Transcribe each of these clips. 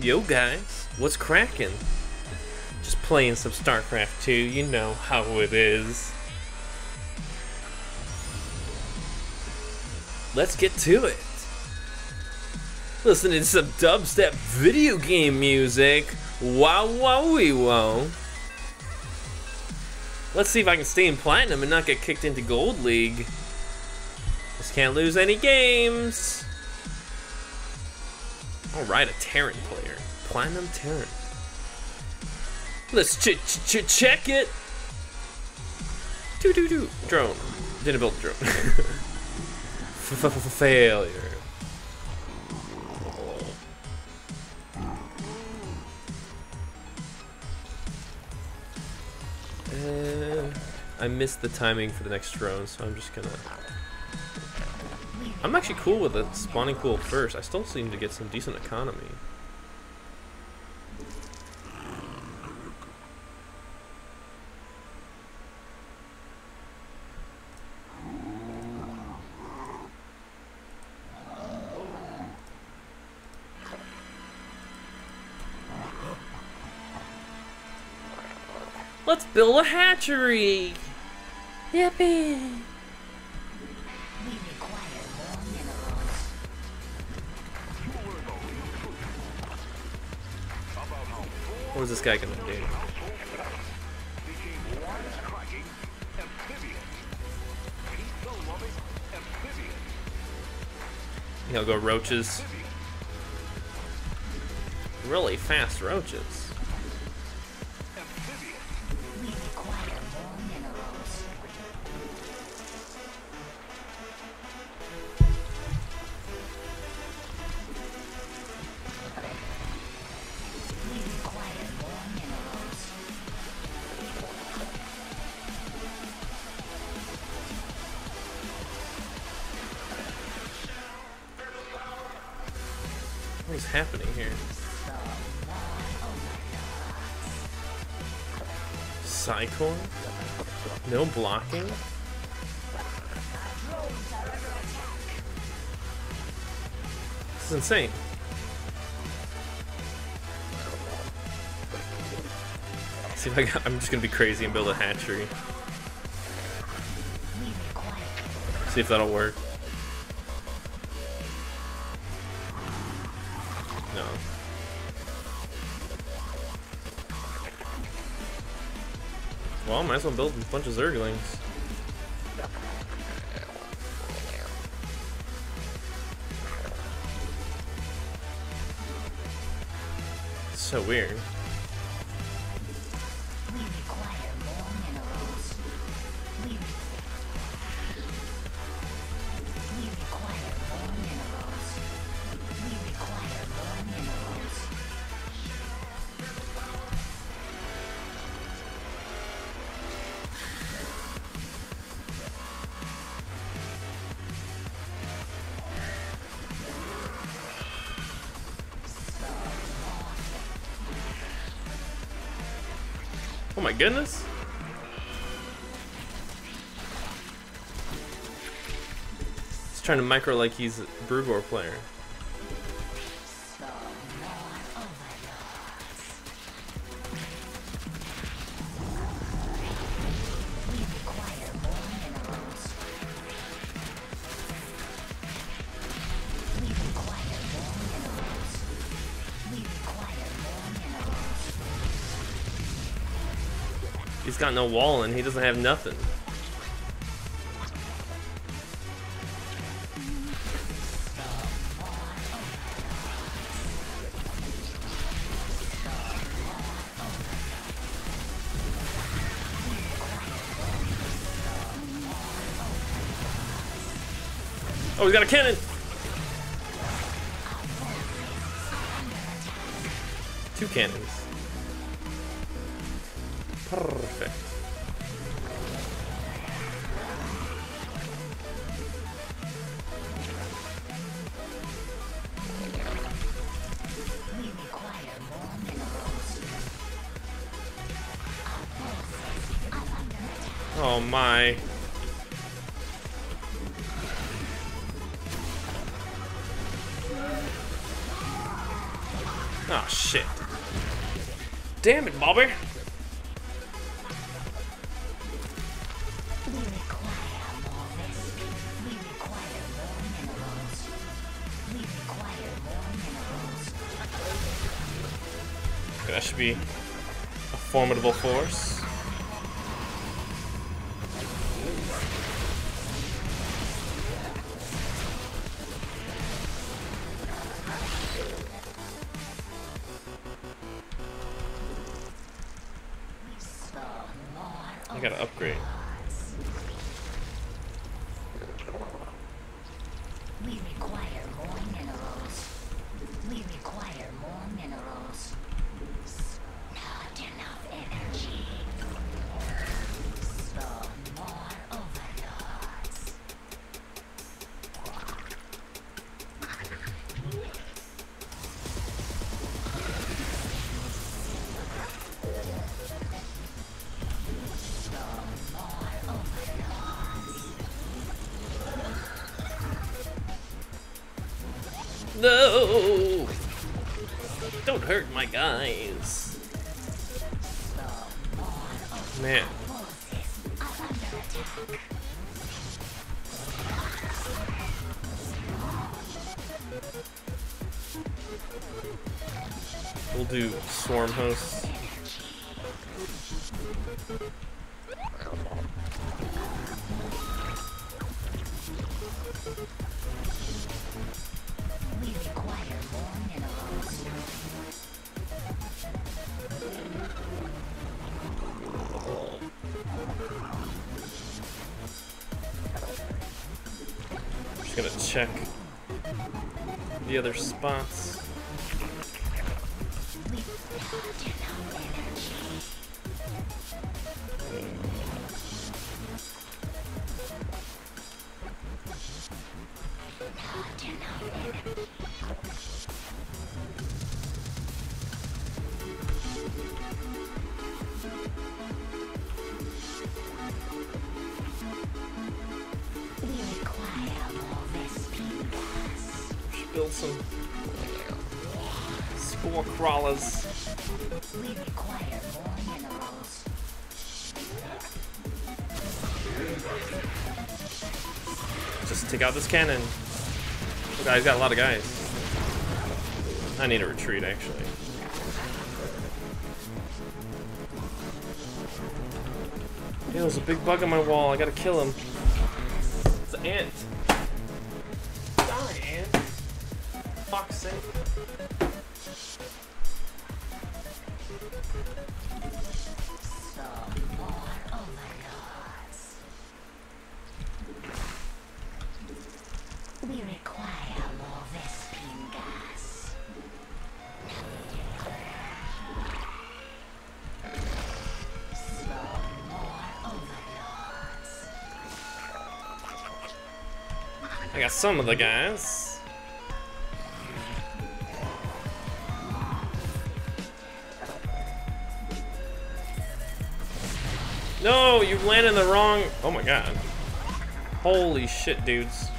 Yo guys, what's cracking? Just playing some StarCraft 2, you know how it is. Let's get to it. Listening to some dubstep video game music. Wow wow wee wow. Let's see if I can stay in platinum and not get kicked into gold league. Just can't lose any games. Alright, a Terran player. Platinum Terran. Let's ch ch ch check it. Doo doo doo. Drone. Didn't build a drone. F -f -f Failure. Uh, I missed the timing for the next drone, so I'm just gonna. I'm actually cool with it spawning pool first. I still seem to get some decent economy. Let's build a hatchery! Yippee! What is this guy gonna do? He'll go roaches. Really fast roaches. What is happening here? Psychor? No blocking? This is insane. See if I got, I'm just gonna be crazy and build a hatchery. See if that'll work. As well build a bunch of Zerglings. So weird. Goodness. He's trying to micro like he's a Brugor player. He's got no wall and he doesn't have nothing. Oh, he's got a cannon! Two cannons. Perfect. Oh my. Oh shit. Damn it, Bobby. That should be a formidable force. No! Don't hurt my guys. Man, we'll do swarm hosts. Gonna check the other spots. Spore crawlers. We require more minerals. Just take out this cannon. Oh, guys, got a lot of guys. I need a retreat, actually. There's a big bug on my wall. I gotta kill him. It's an ant. I got some of the guys. No, you landed in the wrong. Oh my god. Holy shit, dudes.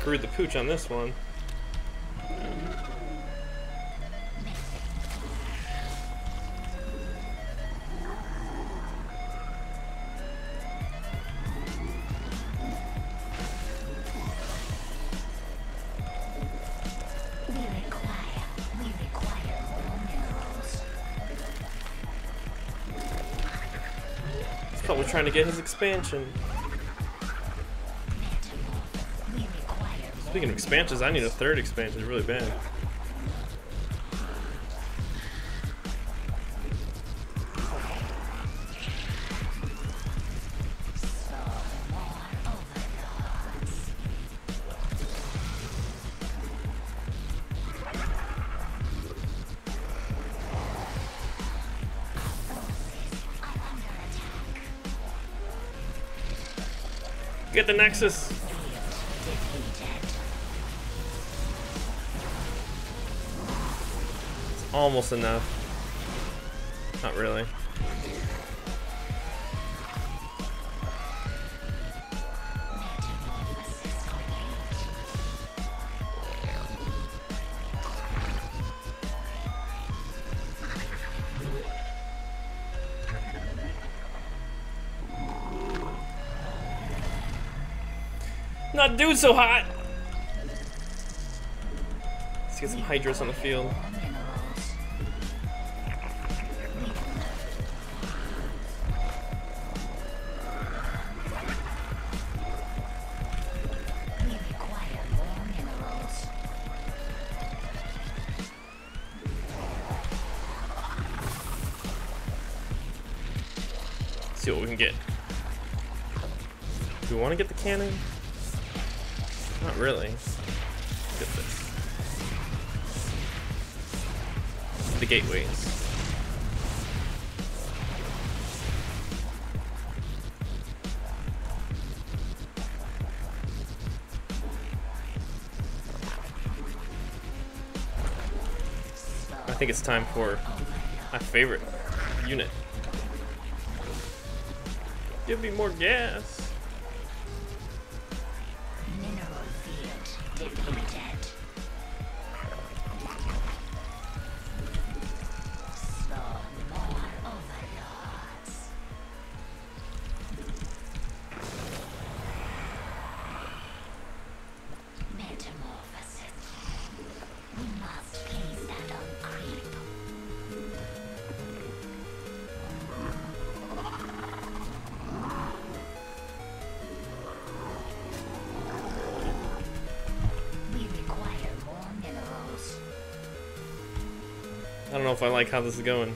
Screwed the pooch on this one. We. We require. He's probably trying to get his expansion. Speaking of expansions, I need a third expansion really bad. Get the Nexus! Almost enough. Not really. Not doing so hot. Let's get some Hydras on the field. Not really. Get this. The gateways. I think it's time for my favorite unit. Give me more gas. Know if I like how this is going.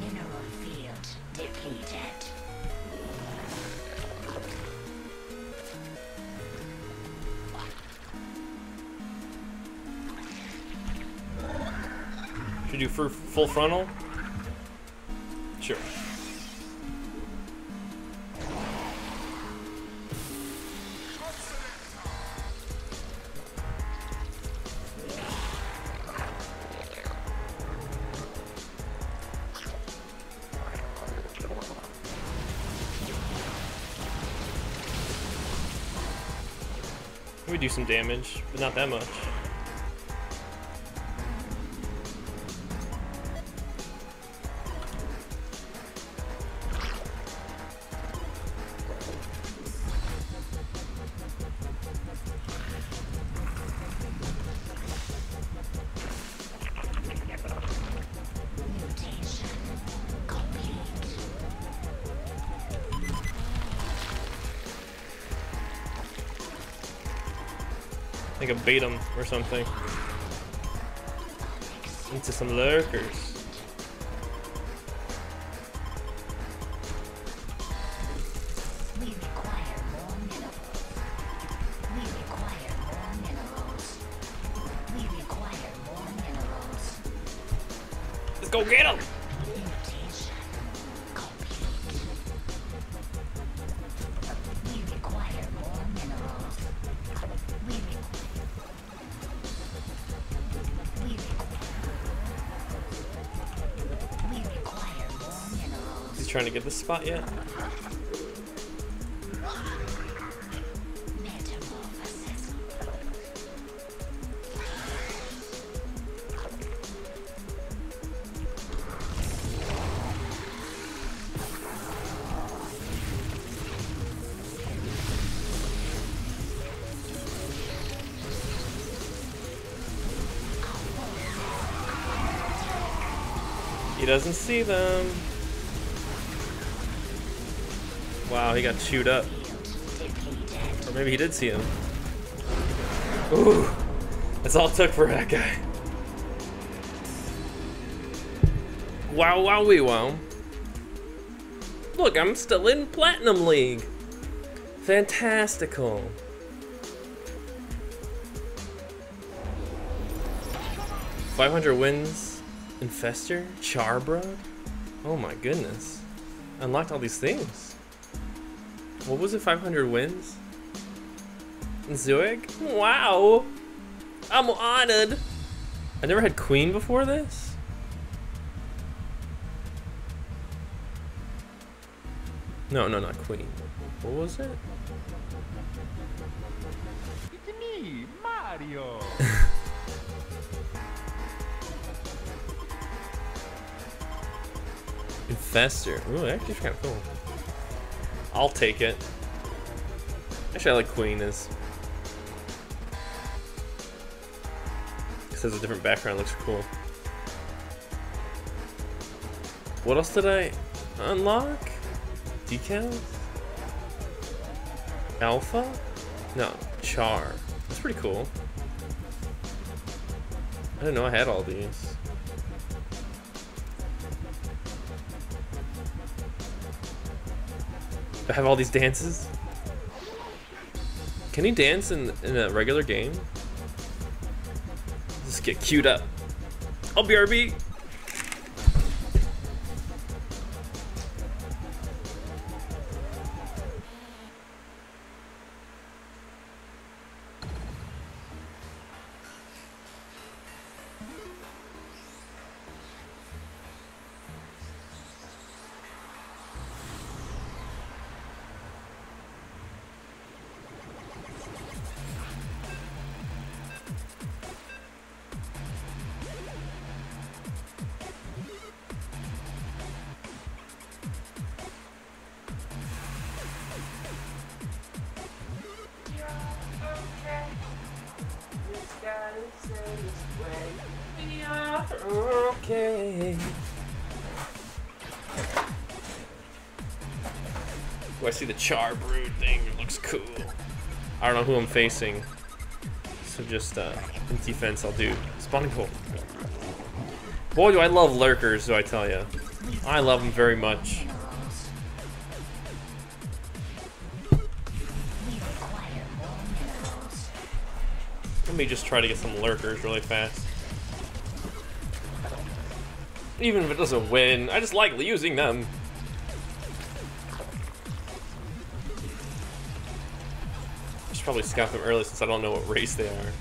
Mineral field depleted. Should do full frontal? Do some damage, but not that much. Think a bait 'em or something. Into some lurkers. To get this spot yet? He doesn't see them. He got chewed up. Or maybe he did see him. Ooh, that's all it took for that guy. Wow, wow, wee, wow. Look, I'm still in Platinum League. Fantastical. Five hundred wins. Infestor, Charbra. Oh my goodness! Unlocked all these things. What was it? 500 wins? Zoic? Wow! I'm honored! I never had Queen before this? No, no, not Queen. What was it? It's me, Mario. Infestor. Ooh, that actually kind of cool. I'll take it. Actually, I like Queen is. Has a different background, looks cool. What else did I unlock? Decals? Alpha? No, Char. That's pretty cool. I didn't know I had all these. Have all these dances. Can he dance in, in a regular game? Just get queued up. Oh, I'll be Okay. Oh, I see the char brood thing. It looks cool. I don't know who I'm facing. So just uh, in defense, I'll do spawning pool. Boy, do I love lurkers, do I tell you. I love them very much. Let me just try to get some lurkers really fast. Even if it doesn't win, I just like using them. I should probably scout them early since I don't know what race they are.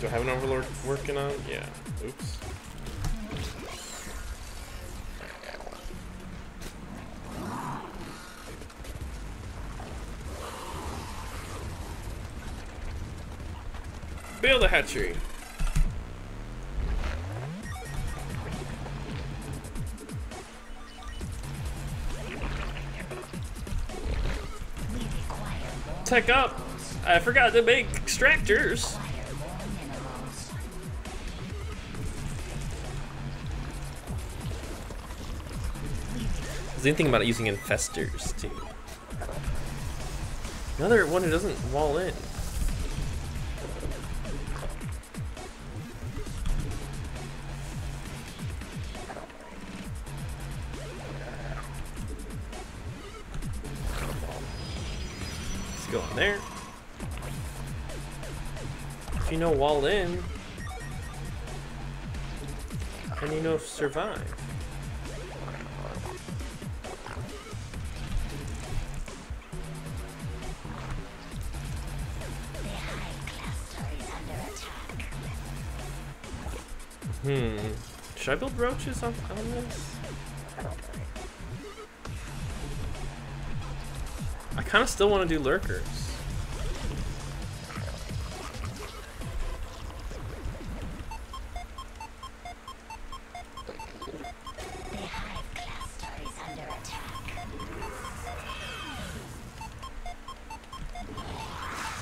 Do I have an overlord working on? Yeah. Oops. Build a hatchery. Tech up. I forgot to make extractors. Is anything about using infestors too? Another one who doesn't wall in. Go in there. If you know wall in, and you know survive. Hmm. Should I build roaches on, on this? Kind of still want to do lurkers.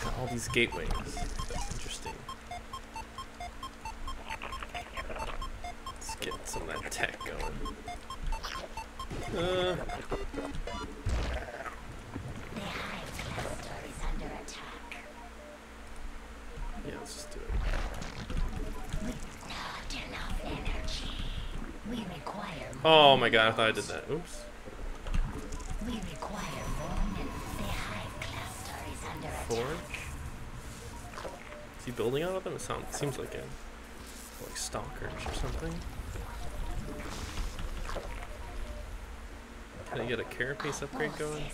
Got all these gateways. my god, I thought I did that. Oops. We require The cluster is under Four. attack. Is he building out of them? It sounds seems like it. Like stalkers or something. Can I get a carapace upgrade going?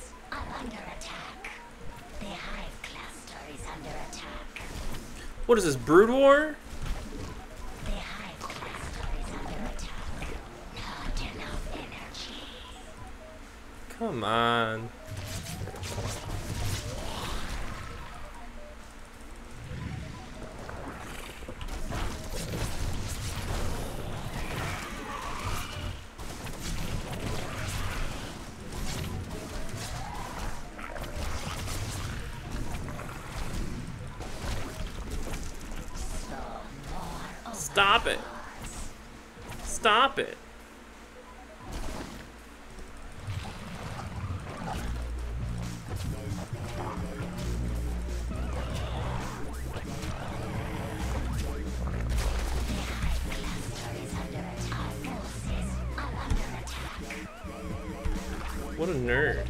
What is this, Brood War? Come on. Nerd.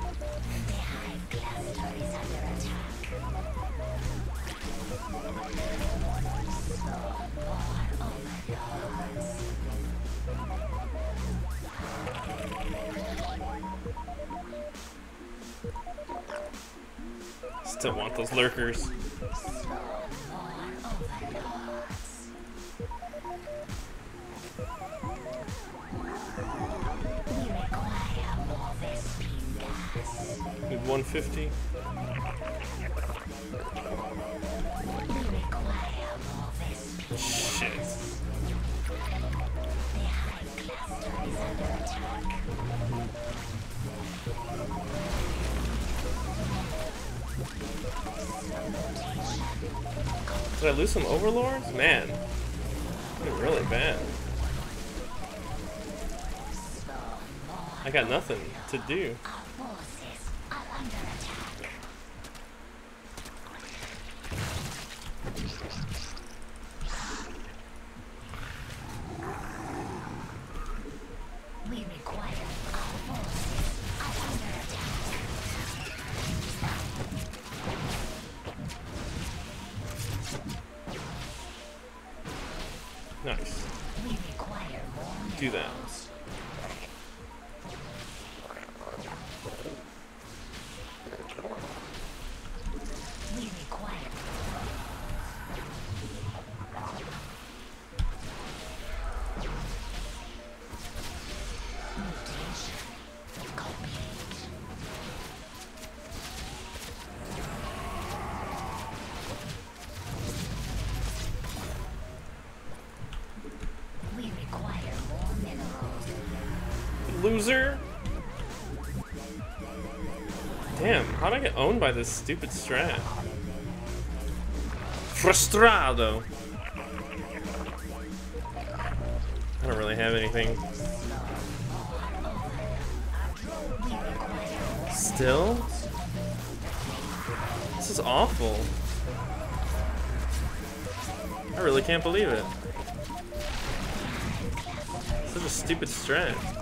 Still want those lurkers. 150. We require more Vespene. Shit. Did I lose some overlords? Man. Really bad. I got nothing to do. Do that. Loser. Damn, how'd I get owned by this stupid strat? Frustrado. I don't really have anything. Still? This is awful. I really can't believe it. Such a stupid strat.